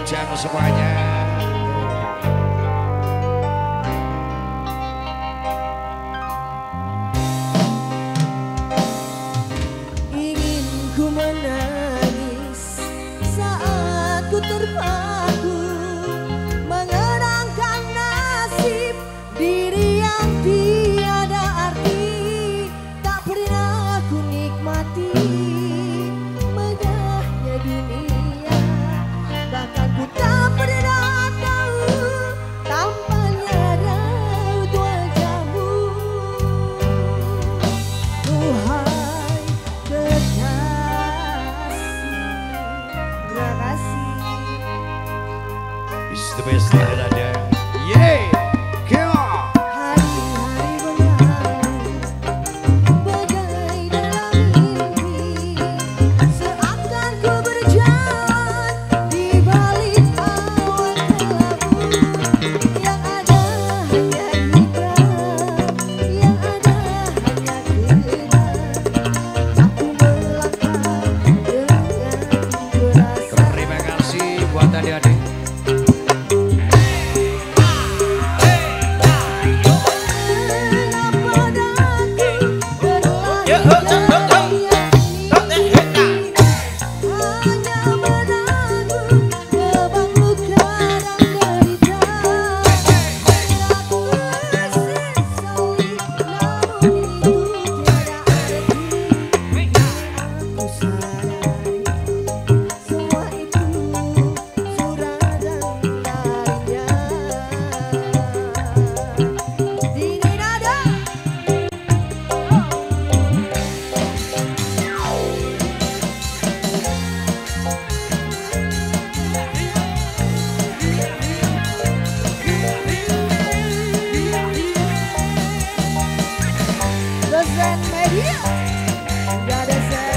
Bujang semuanya. Ingin ku menangis saat ku terpaksa The best thing that I did. does that make I What does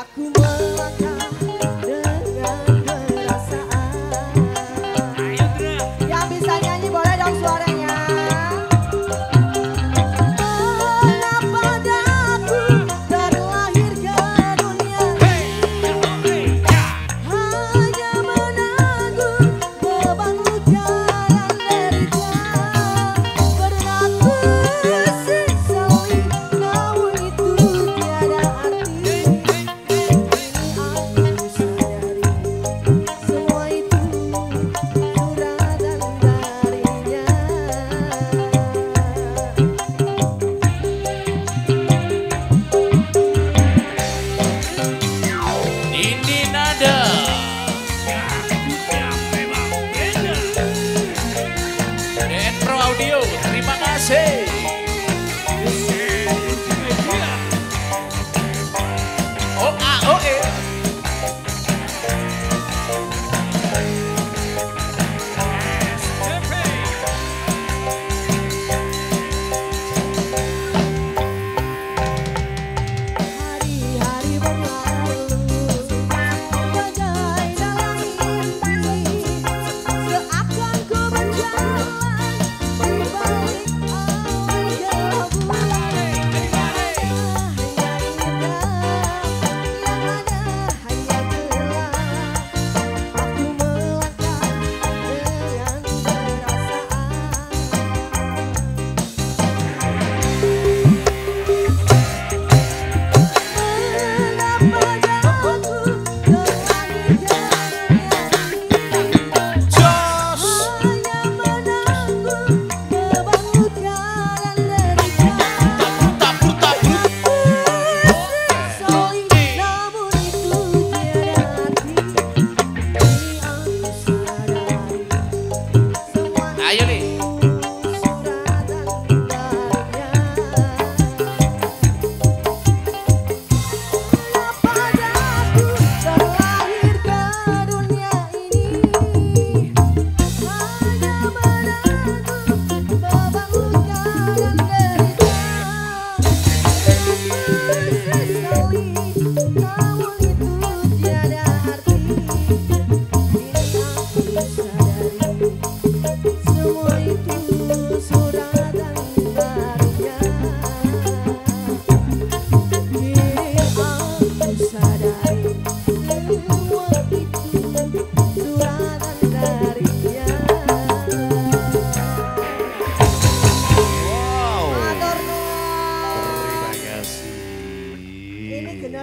Aku melangkah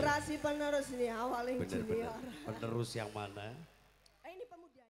Generasi penerus nih, awalnya junior. Penerus yang mana?